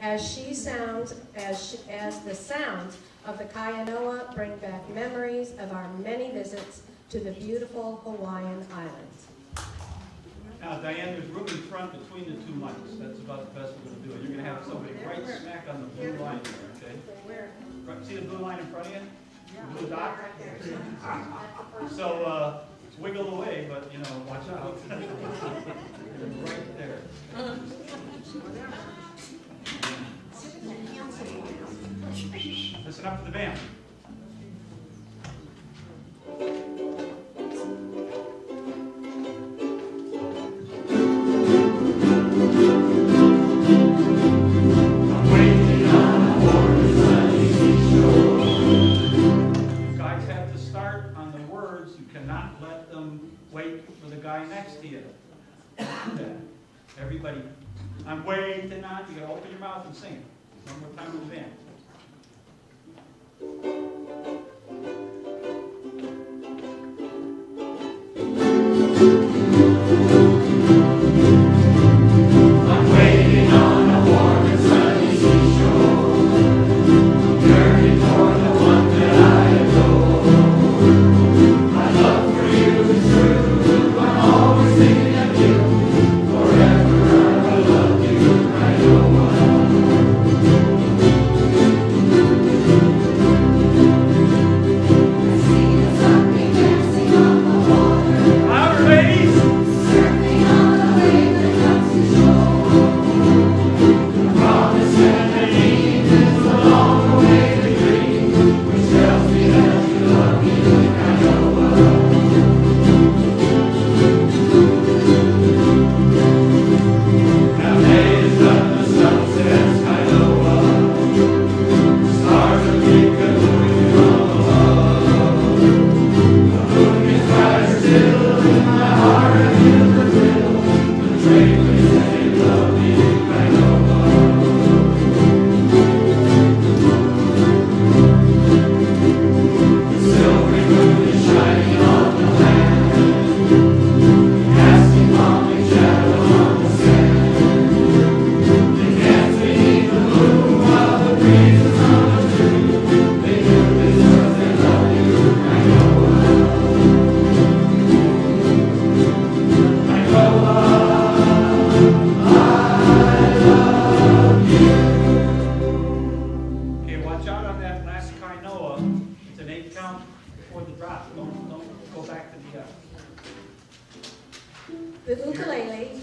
as she sounds, as, she, as the sounds of the Kainoa bring back memories of our many visits to the beautiful Hawaiian Islands. Now, Diane, there's room in front between the two mics. That's about the best we're going to do it. You're going to have somebody right smack on the blue line here, okay? Right, See the blue line in front of you? The blue dot? So, uh, wiggle away, but, you know, watch out. Right there. Listen up to the band. You guys have to start on the words. You cannot let them wait for the guy next to you. Everybody, I'm waiting on, you gotta open your mouth and sing. One more time band.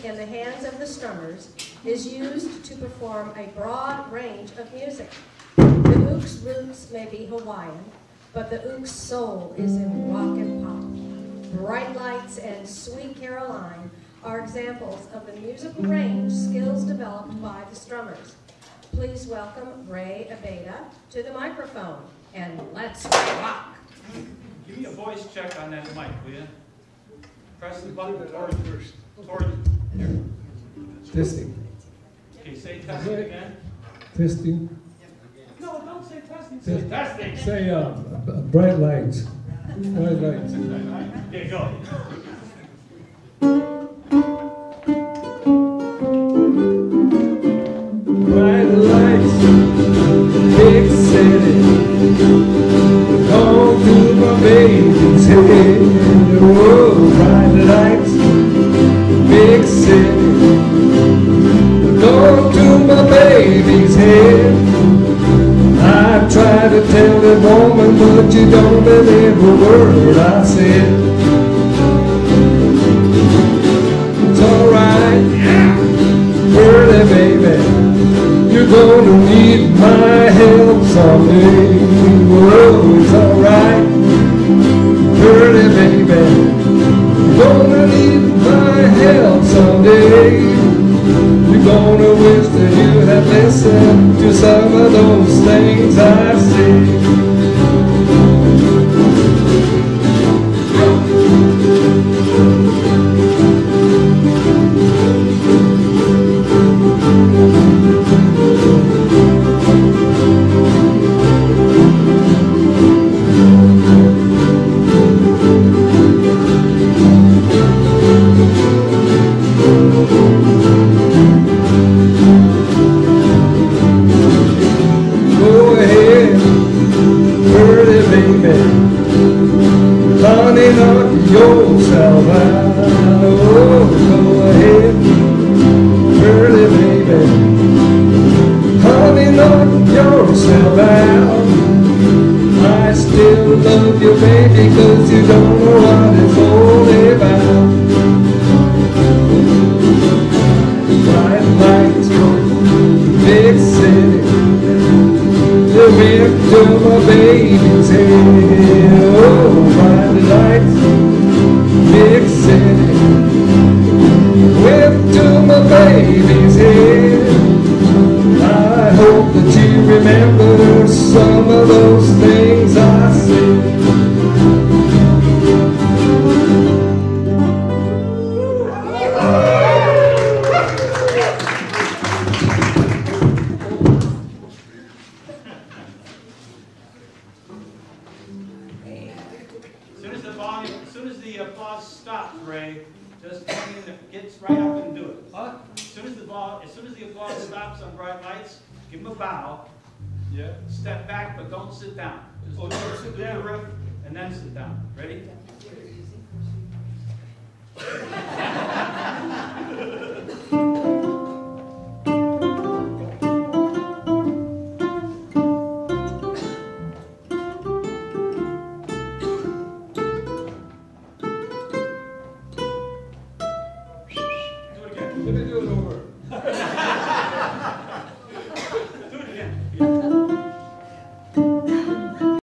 In the hands of the strummers is used to perform a broad range of music. The uke's roots may be Hawaiian, but the uke's soul is in rock and pop. Bright Lights and Sweet Caroline are examples of the musical range skills developed by the strummers. Please welcome Ray Abeda to the microphone, and let's rock! give me a voice check on that mic, will you? Press the button toward, toward, here. Testing, Okay, say testing again. testing. No, don't say testing, say Test- testing. Say, uh, bright lights. Bright lights. Okay, go. Tell woman, but you don't believe a word I said. It's alright, early baby. You're gonna need my help someday. Whoa, it's alright, early baby. You're gonna need my help someday. You're gonna wish that you had listened to some of those things I say. honey, Lord, yourself out. Oh, go ahead, early baby. Honey, Lord, yourself out. I still love you, baby, cause you don't know what it's for. With to my baby's head. Oh, the lights, big city. With to my baby's head. I hope that you remember some gets right up do it. As soon as the vol, as soon as the applause stops on bright lights, give him a bow, Yeah. step back, but don't sit down. Just Oh, don't sit down. And then sit down. Ready? Do it